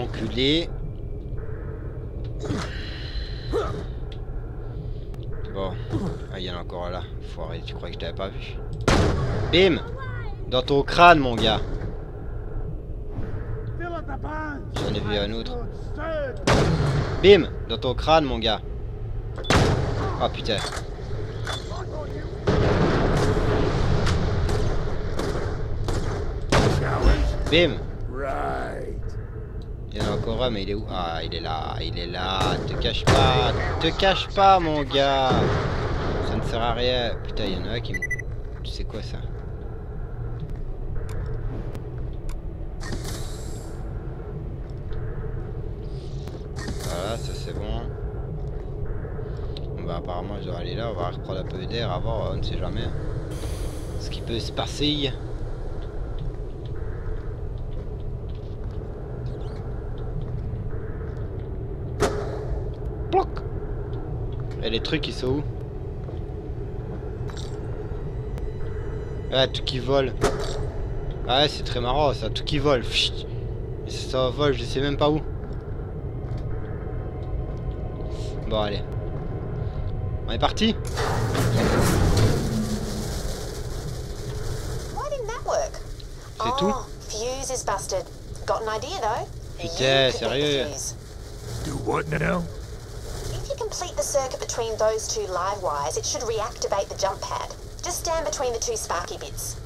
Ces enculés. Bon. Ah, il y en a encore là. Foiré, tu crois que je t'avais pas vu? Bim Dans ton crâne, mon gars. J'en ai vu un autre. Bim Dans ton crâne, mon gars. Oh putain. Bim Il y en a encore un, mais il est où? Ah, il est là, il est là. Te cache pas, te cache pas, mon gars. Ça ne sert à rien. Putain, il y en a un qui me... Tu sais quoi, ça? Voilà, ça c'est bon. Bon bah apparemment je dois aller là, on va reprendre un peu d'air avant, on ne sait jamais ce qui peut se passer. Et les trucs ils sont où Ah tout qui vole. Ah ouais c'est très marrant ça, tout qui vole. Et ça vole, je sais même pas où. Bon allez. On est parti C'est tout Fuse is busted. Got an idea though. Putain, sérieux Do what now? Complete the circuit between those two live wires, it should reactivate the jump pad. Just stand between the two sparky bits.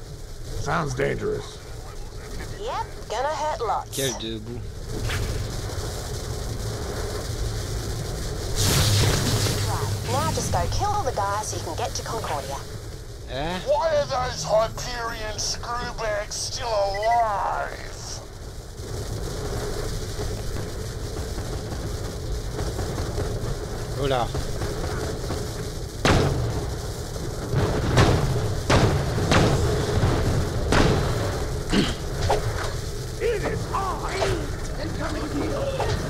Sounds dangerous. Yep, gonna hurt lots. Quel debout. Right, now just go kill all the guys so you can get to Concordia. Eh? Why are those Hyperion screwbags still alive?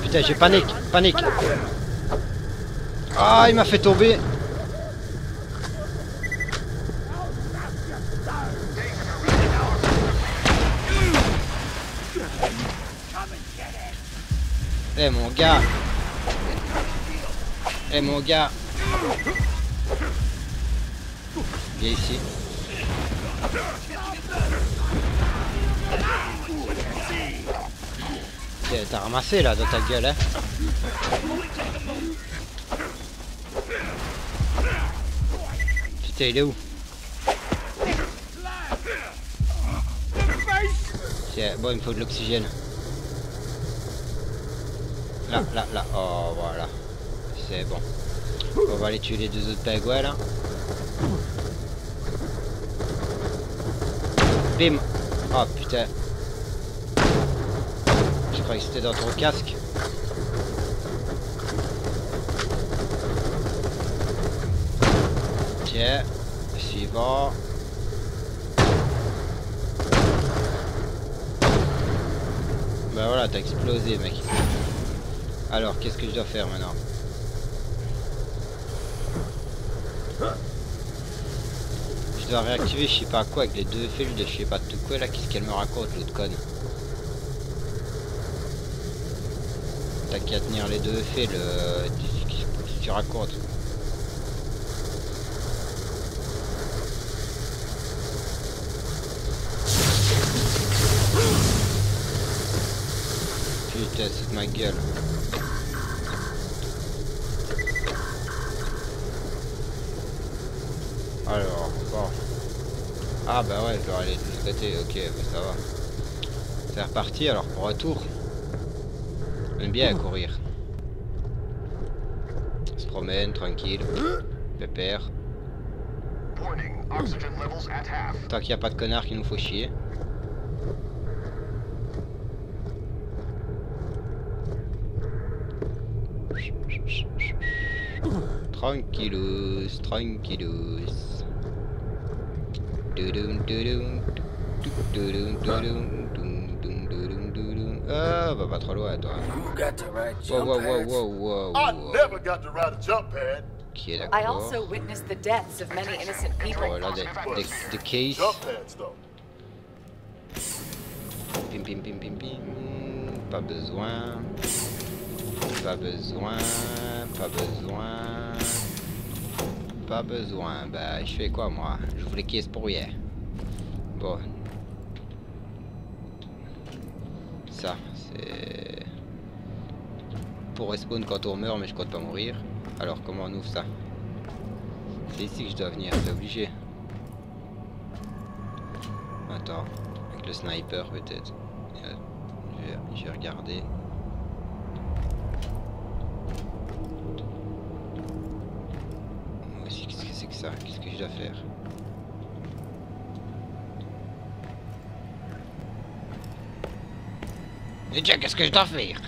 Putain, j'ai panique, panique. Ah, il m'a fait tomber. Eh mon gars eh mon gars Viens ici. T'as ramassé là dans ta gueule hein Putain il est où? Tiens, bon il me faut de l'oxygène. Là, là, là. Oh voilà c'est bon. On va aller tuer les deux autres pingouins là. Bim Oh putain. Je croyais que c'était dans ton casque. Tiens. Suivant. Bah voilà, t'as explosé mec. Alors, qu'est-ce que je dois faire maintenant? Je dois réactiver je sais pas quoi avec les deux fils de je sais pas tout quoi là, qu'est-ce qu'elle me raconte l'autre conne T'as qu'à tenir les deux fils, le... tu, tu racontes? Putain, c'est de ma gueule. Alors, bon. Ah bah ouais, je dois aller de côté, ok, bah ça va. C'est reparti alors pour retour. J'aime bien courir. On se promène, tranquille. Pépère. Tant qu'il n'y a pas de connard qui nous faut chier. Tranquillous, tranquillous. Ah, va pas trop loin, toi. Wow, wow, wow, wow, wow. I never got to ride a jump pad. I also witnessed the deaths of many innocent people. Voilà, des, des, des cases. Jump pads, though. pim pim pim pim pim. Pas besoin. Pas besoin. Pas besoin. Pas besoin. Bah, je fais quoi moi? Je voulais caisse pour hier. Bon. Ça, c'est... Pour respawn quand on meurt, mais je compte pas mourir. Alors, comment on ouvre ça? C'est ici que je dois venir, c'est obligé. Attends, avec le sniper peut-être. Euh, Je vais, je vais regarder. Moi aussi, qu'est-ce que c'est que ça Qu'est-ce que je dois faire Et tiens, qu'est-ce que je dois faire.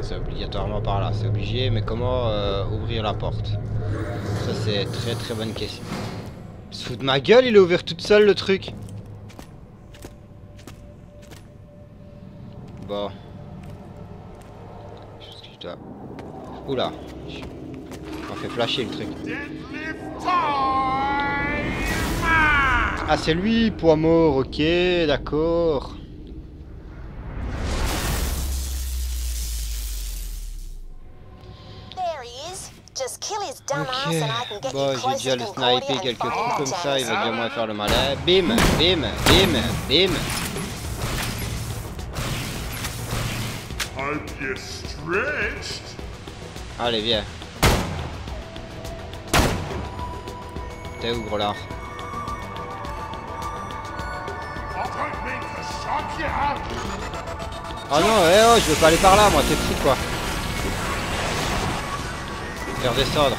C'est obligatoirement par là, c'est obligé, mais comment euh, ouvrir la porte Ça c'est très très bonne question. Il se fout de ma gueule, il a ouvert toute seule le truc. Oula. On fait flasher le truc. Ah c'est lui, poids mort, ok, d'accord. There he is. Just kill his dumb ass Ok, get bon j'ai déjà le sniper, quelques that comme ça, il va bien moins faire le malin. Bim, bim, bim, bim. You're stretched. Allez viens. T'es où gros lard shock you. Oh non, eh je veux pas aller par là moi, t'es fou quoi. Faire descendre.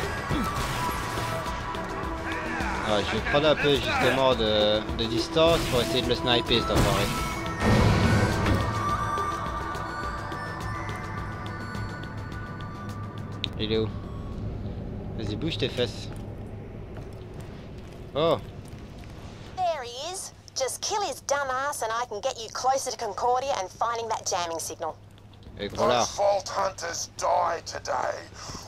Ah, je vais prendre un peu justement de, de distance pour essayer de le sniper cet enfoiré. Il est où Vas-y, bouge tes fesses. Oh, There he is. Just kill his dumb ass and I can get you closer to Concordia and finding that jamming signal. et lard. Those vault hunters die today,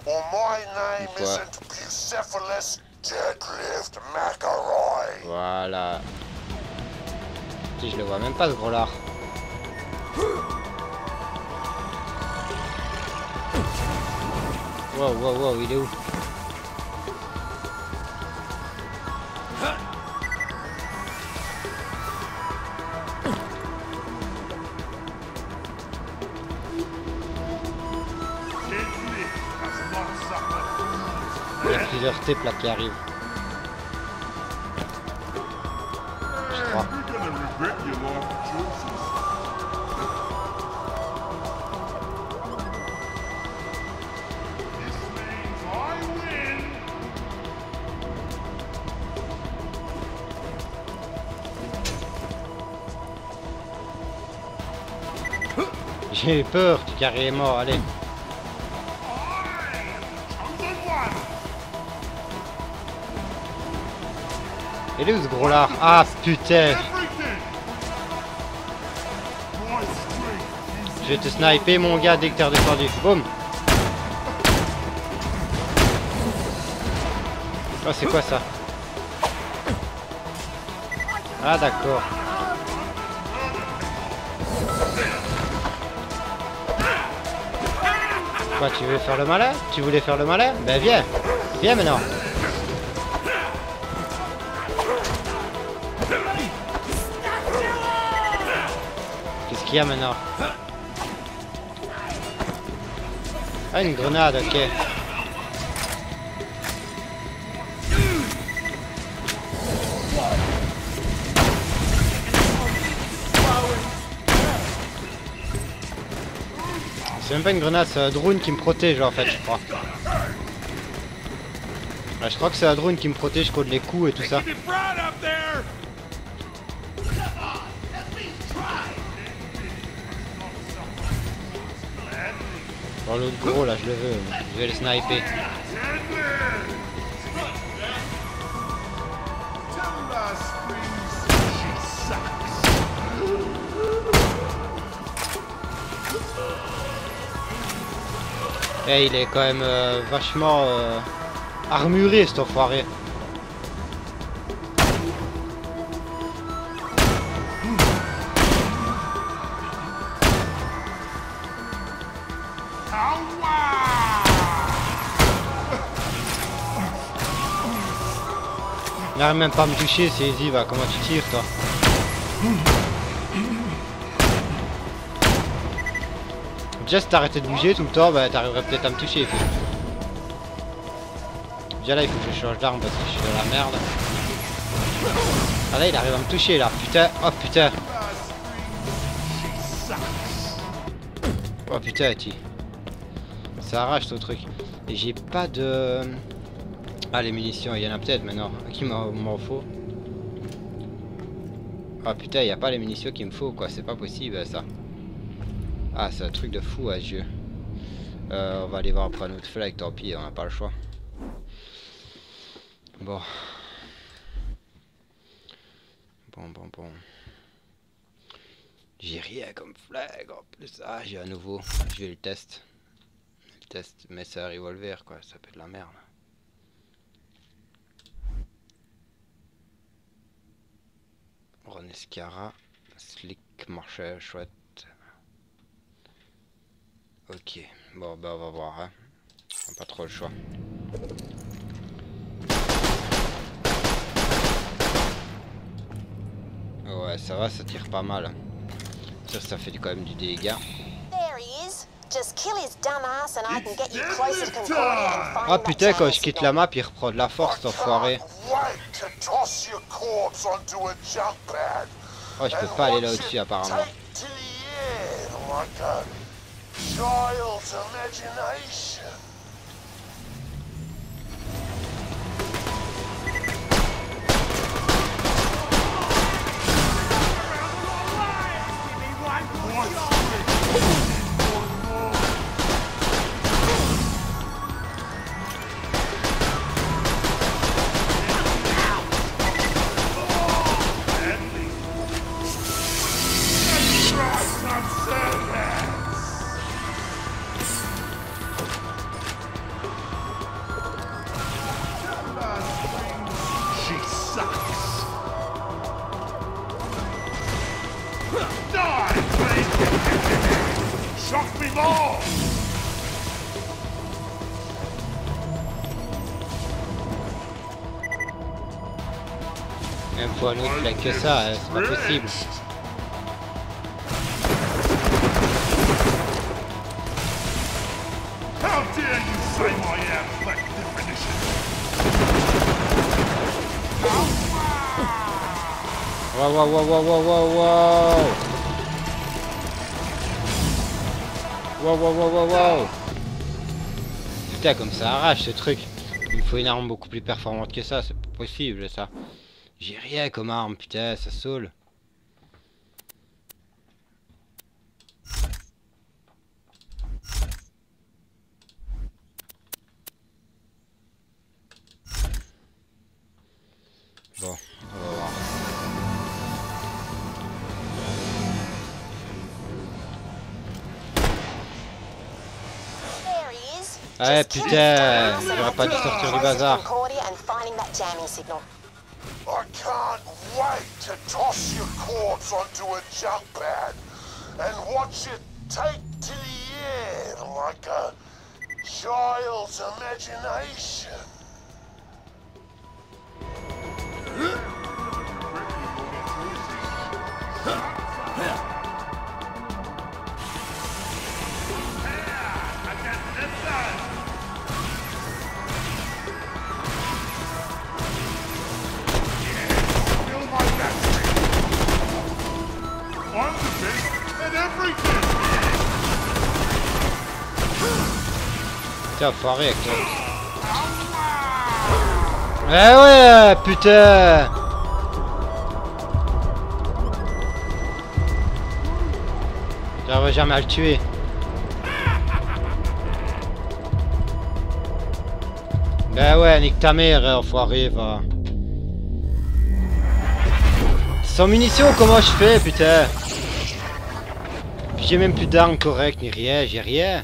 or my name Quoi isn't Bucephalus Deadlift McElroy. Voilà. Si je le vois même pas ce gros lard. Wow, wow, wow, il est où suffered. Il y a plusieurs steps là qui arrivent. J'ai eu peur, tu carrément, allez. Il est où ce gros lard? Ah putain Je vais te sniper mon gars dès que t'es redescendu. Boum Oh c'est quoi ça? Ah d'accord. Quoi tu veux faire le malin Tu voulais faire le malin Ben viens. Viens maintenant. Qu'est-ce qu'il y a maintenant? Ah une grenade, ok. Même pas une grenade, c'est un drone qui me protège en fait, je crois. Je crois que c'est un drone qui me protège contre les coups et tout ça. Bon, l'autre gros là, je le veux. Je vais le sniper. Eh, il est quand même euh, vachement euh, armuré, cet enfoiré. Il n'arrive même pas à me toucher, c'est easy, va. Comment tu tires, toi? Déjà, si t'arrêtais de bouger tout le temps, bah t'arriverais peut-être à me toucher. Déjà là, il faut que je change d'arme parce que je suis dans la merde. Ah là, il arrive à me toucher, là. Putain, oh putain. Oh putain, tu. Ça arrache ton truc. Et j'ai pas de... Ah, les munitions, il y en a peut-être maintenant. Qui m'en faut? Ah putain, il y a pas les munitions qu'il me faut, quoi. C'est pas possible, ça. Ah, c'est un truc de fou à jeu. Euh, on va aller voir après notre flag, tant pis, on n'a pas le choix. Bon. Bon, bon, bon. J'ai rien comme flag en plus. Ah, j'ai un nouveau. Je vais le test. Le test, mais c'est un revolver quoi, ça peut être la merde. Ronescara, Slick marchait chouette. Ok, bon bah on va voir, hein. On a pas trop le choix. Ouais, ça va, ça tire pas mal. Ça, ça fait quand même du dégât. There he is. Just kill his dumb ass and I can get you closer to Concordia and find Ah putain, quand je quitte la map, il reprend de la force, cet enfoiré. Wait to toss your corpse onto a jump pad. Oh, je peux pas aller là-dessus it apparemment. Child's imagination. Flag que ça, hein, c'est pas possible. Wow, wow, wow, wow, wow, wow, wow. Wow, wow, wow, wow, wow. Putain, comme ça arrache ce truc. Il me faut une arme beaucoup plus performante que ça, c'est pas possible ça. J'ai rien comme arme, putain, ça saoule. Bon, on va voir. His putain, j'aurais pas dû sortir du bazar. To toss your corpse onto a jump pad and watch it take to the air like a child's imagination. Avec toi. Eh ouais, putain J'arrive jamais à le tuer. Ben ouais, nique ta mère, hein, enfoiré, va. Sans munitions, comment je fais, putain? J'ai même plus d'armes correctes, ni rien, j'ai rien.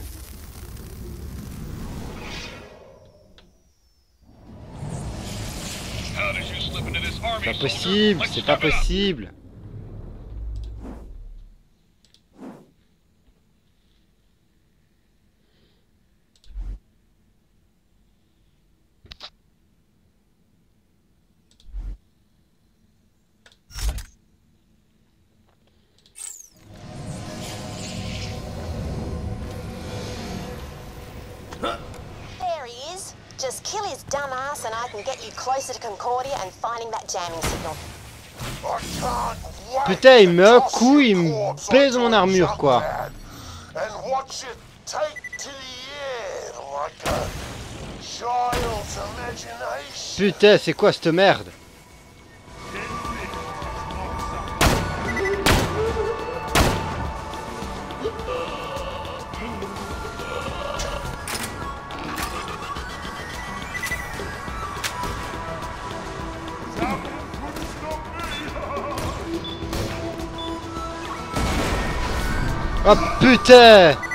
Possible, c'est pas possible. Putain, il me your il me baise mon armure, quoi. Putain, c'est quoi cette merde? Oh putain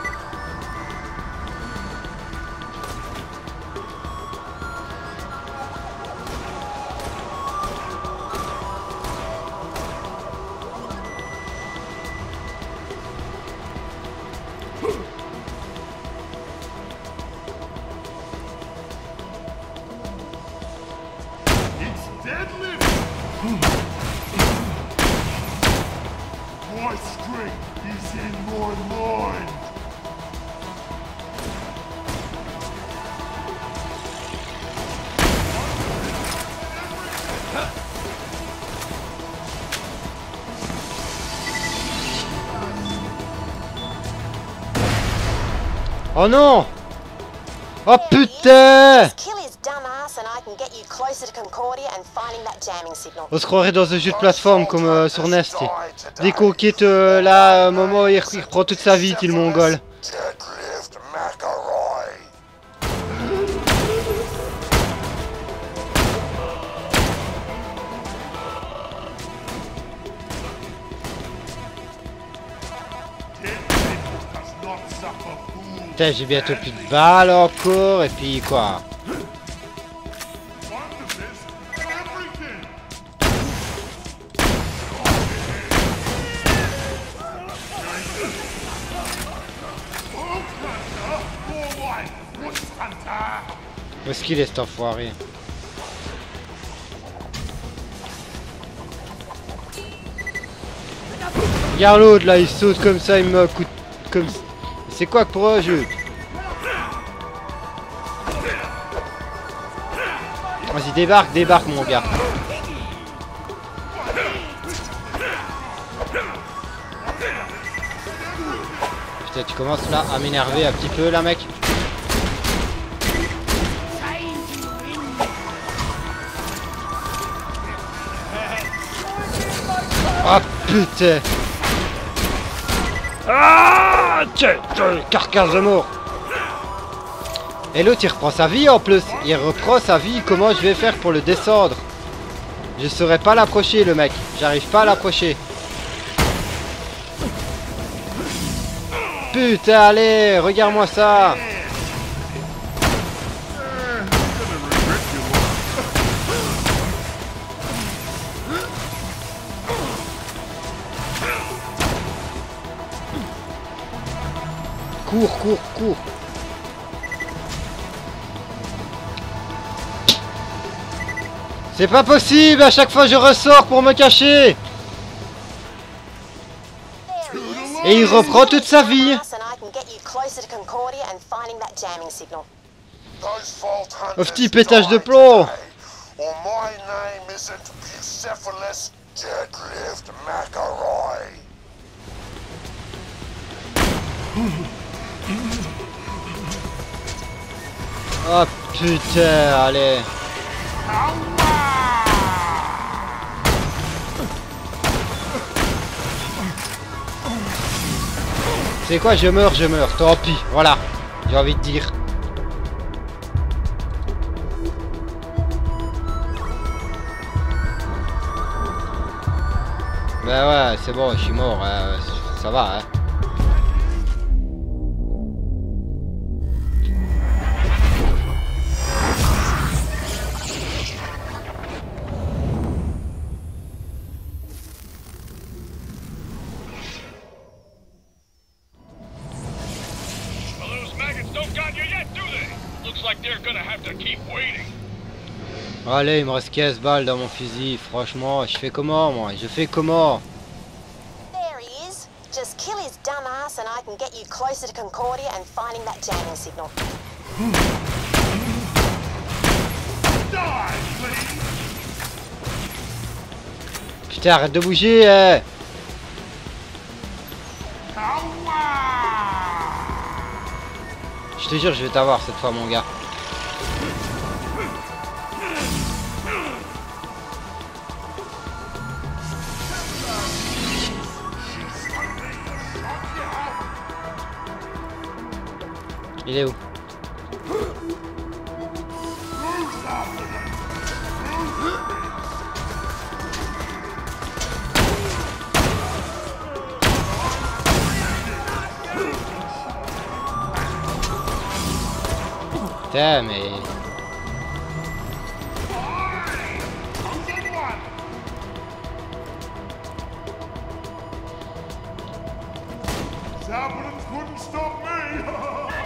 finding that jamming signal. On se croirait dans un jeu de plateforme comme euh, sur NES, tu sais. Dès qu'on quitte euh, là, un moment, il, il reprend toute sa vie, il mongol. Putain, j'ai bientôt plus de balles encore, et puis quoi! Où est-ce qu'il est cet enfoiré Regarde l'autre là, il saute comme ça, il me coûte comme ça. C'est quoi pour un jeu Vas-y, débarque, débarque mon gars. Putain, tu commences là à m'énerver un petit peu là, mec. Ah putain Ah carcasse de mort. Et l'autre il reprend sa vie en plus. Il reprend sa vie, comment je vais faire pour le descendre? Je saurais pas l'approcher le mec. J'arrive pas à l'approcher. Putain allez, regarde-moi ça Cours, cours, cours. C'est pas possible, à chaque fois je ressors pour me cacher. Et il reprend toute sa vie. Ass and I can get Oh putain, allez C'est quoi, je meurs, je meurs, tant pis, voilà, j'ai envie de dire. Ben ouais, c'est bon, je suis mort, hein, ça va, hein. Allez, il me reste 15 balles dans mon fusil. Franchement, je fais comment, moi? Je fais comment? There he is. Just kill his dumb ass and I can get you closer to Concordia and finding that jamming signal. Die, please! Putain, arrête de bouger eh. Je te jure, je vais t'avoir cette fois, mon gars. Il est où Putain, mais... Zappins couldn't stop me!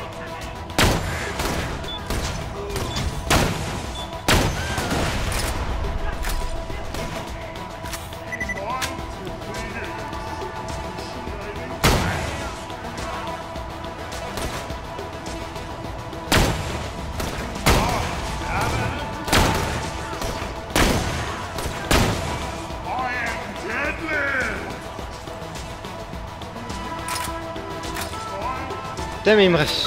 Mais il me reste...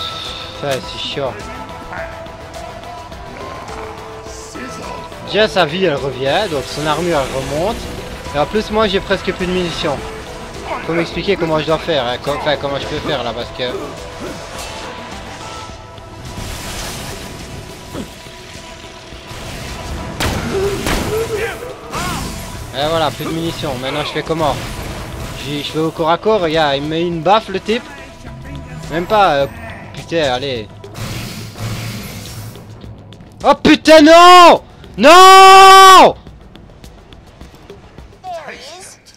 C'est chiant. Déjà, sa vie, elle revient, donc son armure, elle remonte. Et en plus, moi, j'ai presque plus de munitions. Faut m'expliquer comment je dois faire, hein, enfin, comment je peux faire, là, parce que... Et voilà, plus de munitions. Maintenant, je fais comment? Je fais au corps à corps, regarde, il me met une baffe, le type. Même pas, euh, putain, allez. Oh putain, non Non.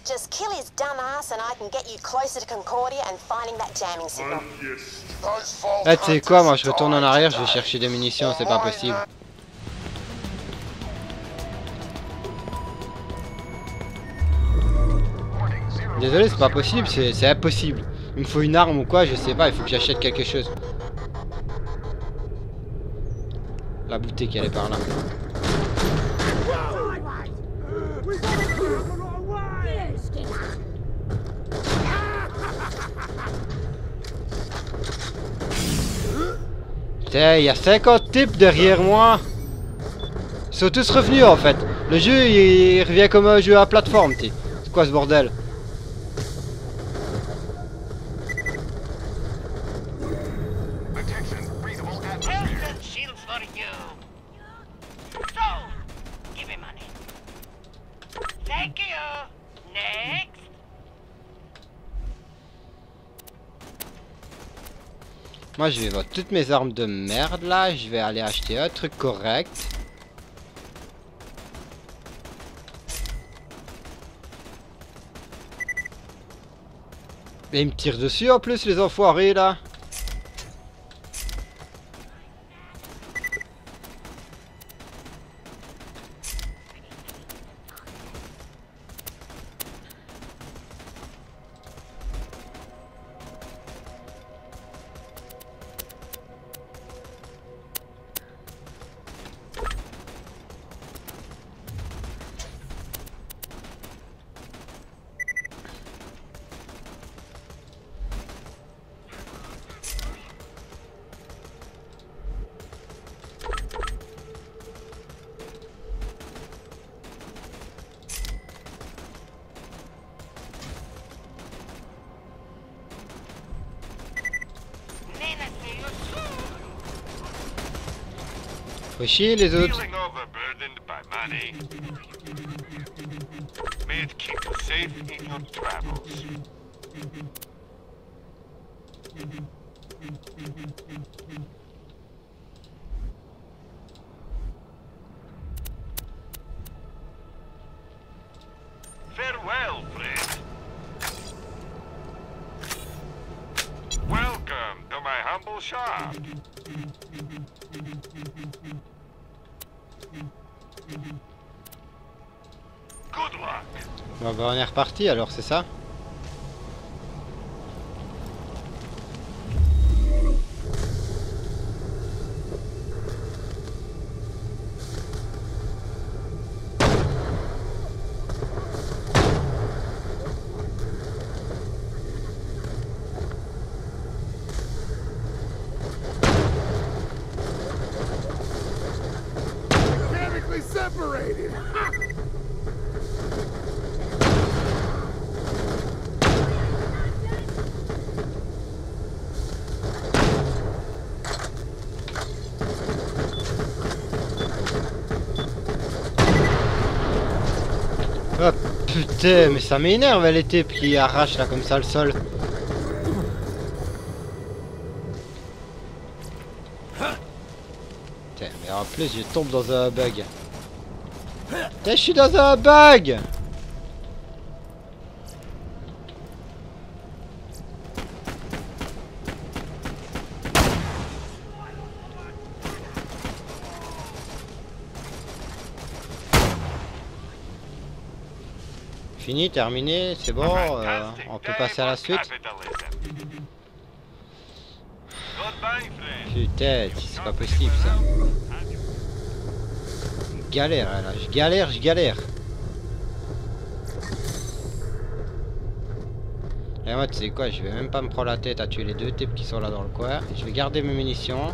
Just kill his dumb ass and I can get you closer to Concordia and finding that jamming signal. Yes. Those vault Là, tu sais quoi, moi, je retourne en arrière, je vais chercher des munitions, c'est pas possible. Désolé, c'est pas possible, c'est impossible. Il me faut une arme ou quoi, je sais pas, il faut que j'achète quelque chose. La bouteille qui est par là. Putain, il y a 50 types derrière moi. Ils sont tous revenus en fait. Le jeu il revient comme un jeu à plateforme. C'est quoi ce bordel? Moi je vais vendre toutes mes armes de merde là, je vais aller acheter un truc correct. Et ils me tirent dessus en plus les enfoirés là. Chier les. Feeling overburdened by money. May it keep you safe in your travels. Farewell, friend. Welcome to my humble Full on est reparti alors c'est ça? Putain mais ça m'énerve les types qui arrachent là comme ça le sol. Putain mais en plus je tombe dans un bug. Putain je suis dans un bug Fini, terminé, c'est bon, euh, on peut passer à la suite. Putain, c'est pas possible ça. Galère là, je galère, je galère. Et moi tu sais quoi, je vais même pas me prendre la tête à tuer les deux types qui sont là dans le coin. Je vais garder mes munitions.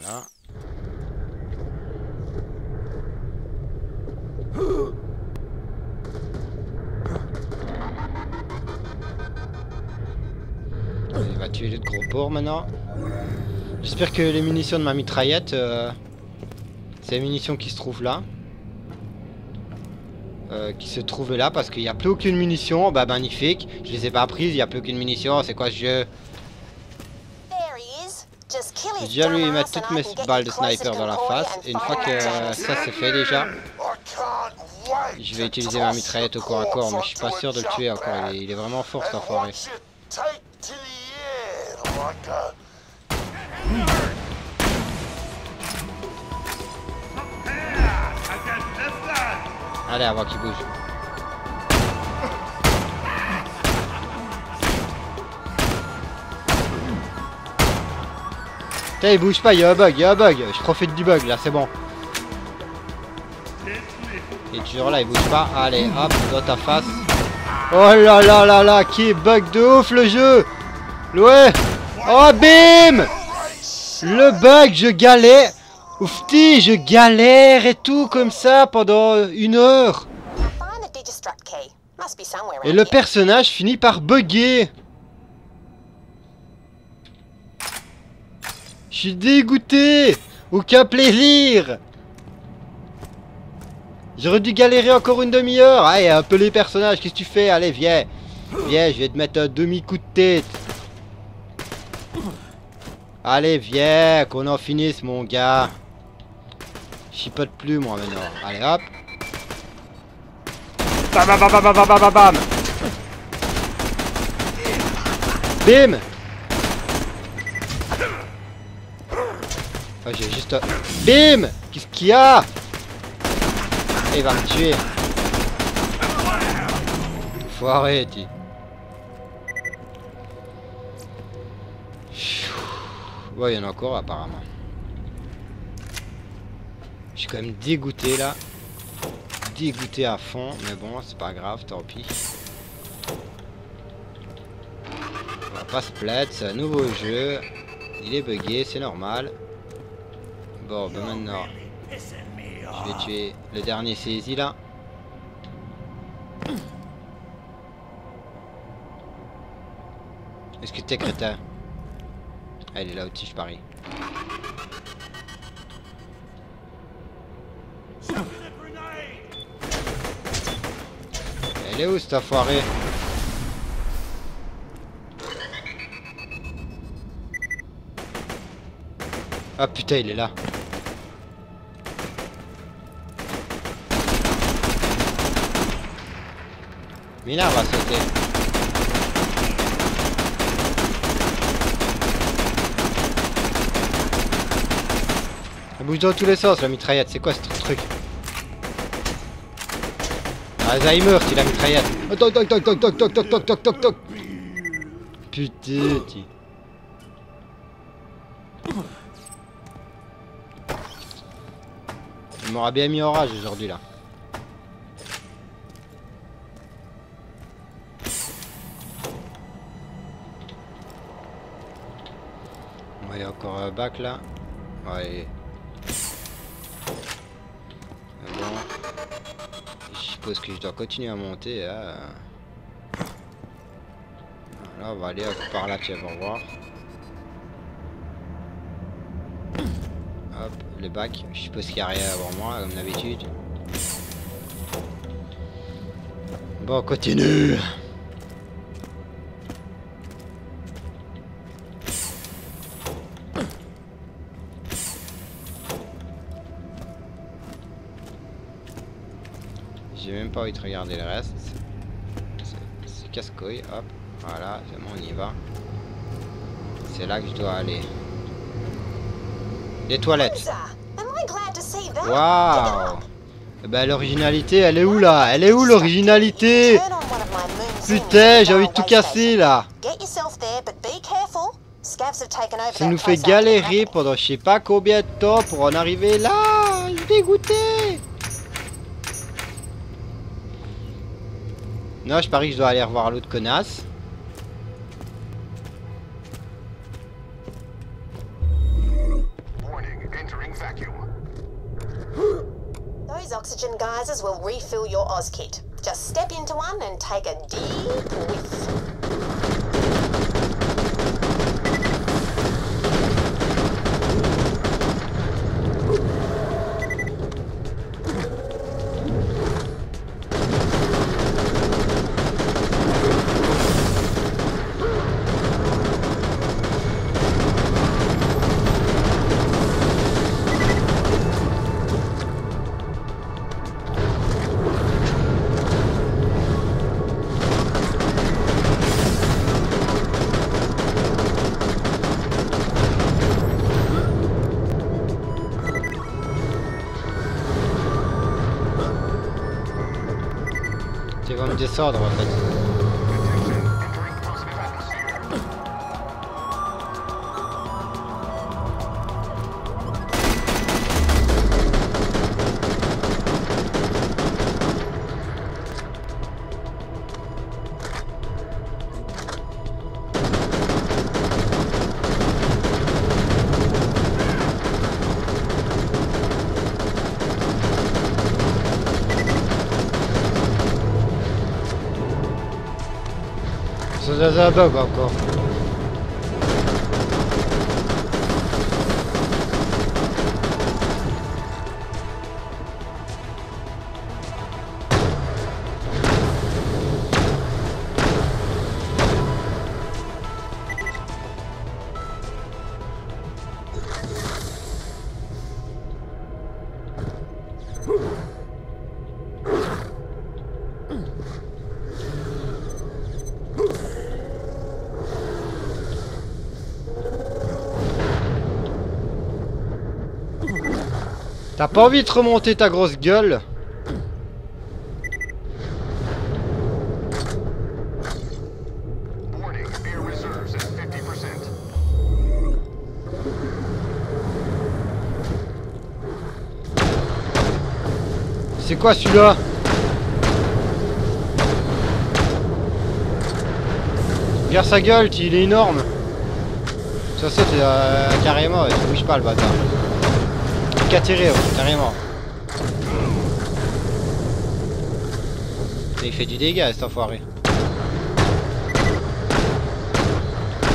Voilà. Il va tuer le gros porc maintenant. J'espère que les munitions de ma mitraillette, euh, c'est les munitions qui se trouvent là. Euh, qui se trouvaient là parce qu'il n'y a plus aucune munition. Bah magnifique. Je les ai pas prises, il n'y a plus aucune munition. C'est quoi ce jeu? Je vais déjà lui mettre toutes mes balles de sniper dans la face. Et une fois que euh, ça c'est fait déjà, je vais utiliser ma mitraillette au corps à corps. Mais je suis pas sûr de le tuer encore. Il est, il est vraiment fort cet enfoiré. Allez avant qu'il bouge. Putain il bouge pas, il y a un bug, il y a un bug. Je profite du bug là, c'est bon. Il est toujours là, il bouge pas. Allez, hop, dans ta face. Oh là là là là, qui bug de ouf le jeu Ouais Oh bim Le bug, je galère Oufti, je galère et tout comme ça pendant une heure. Et le personnage finit par bugger. Je suis dégoûté. Aucun plaisir. J'aurais dû galérer encore une demi-heure. Allez, un peu les personnages, qu'est-ce que tu fais? Allez, viens. Viens, je vais te mettre un demi-coup de tête. Allez, viens, qu'on en finisse, mon gars Je chipote plus, moi, maintenant. Allez, hop Bam, bam, bam, bam, bam, bam, bam, bam Bim j'ai juste... Bim Qu'est-ce qu'il y a? Il va me tuer. Faut arrêter. Ouais, il y en a encore apparemment. Je suis quand même dégoûté là. Dégoûté à fond, mais bon, c'est pas grave, tant pis. On va pas se c'est un nouveau jeu. Il est bugué, c'est normal. Bon, ben maintenant, je vais tuer le dernier saisi là. Est-ce que t'es crétin? Ah, il est là aussi, je parie. Elle est où cette enfoirée Ah putain, il est là. Mina va sauter. Elle bouge dans tous les sens la mitraillette, c'est quoi ce truc? Alzheimer, c'est la mitraillette. Toc toc toc toc toc toc toc toc toc toc toc Putain, Il m'aura bien mis en rage aujourd'hui là. Ouais, il y a encore un bac là. Ouais. Que je dois continuer à monter. Là, on va aller par là, tiens, va voir. Hop, le bac. Je suppose qu'il n'y a rien avant moi, comme d'habitude. Bon, on continue. Pas envie de regarder le reste. C'est- casse-couille, hop. Voilà, bon, on y va. C'est là que je dois aller. Les toilettes. Waouh. Eh Ben l'originalité, elle est où là? Elle est où l'originalité? Putain, j'ai envie de tout casser là. Ça nous fait galérer pendant je sais pas combien de temps pour en arriver là. Je suis dégoûté Non, je parie que je dois aller revoir l'autre connasse. Warning, entering vacuum. Those oxygen geysers will refill your Oz kit. Just step into one and take a deep whiff. just saw the one, だぞここ T'as pas envie de remonter ta grosse gueule Warning, air reserves at 50%. C'est quoi celui-là Regarde sa gueule, il est énorme. Ça saute euh, carrément, tu bouges pas le bâtard. Ouais, carrément. Il fait du dégât cet enfoiré.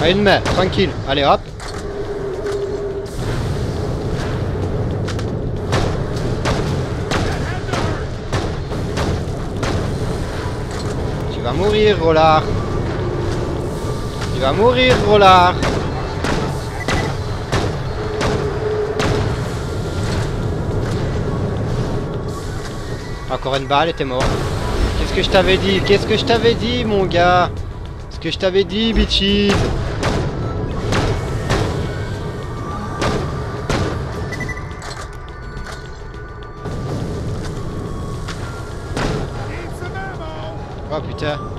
À une main, tranquille. Allez hop. Tu vas mourir, Rollard. Tu vas mourir, Rollard. Encore une balle et t'es mort. Qu'est-ce que je t'avais dit? Qu'est-ce que je t'avais dit, mon gars? Ce que je t'avais dit, bitchy Oh putain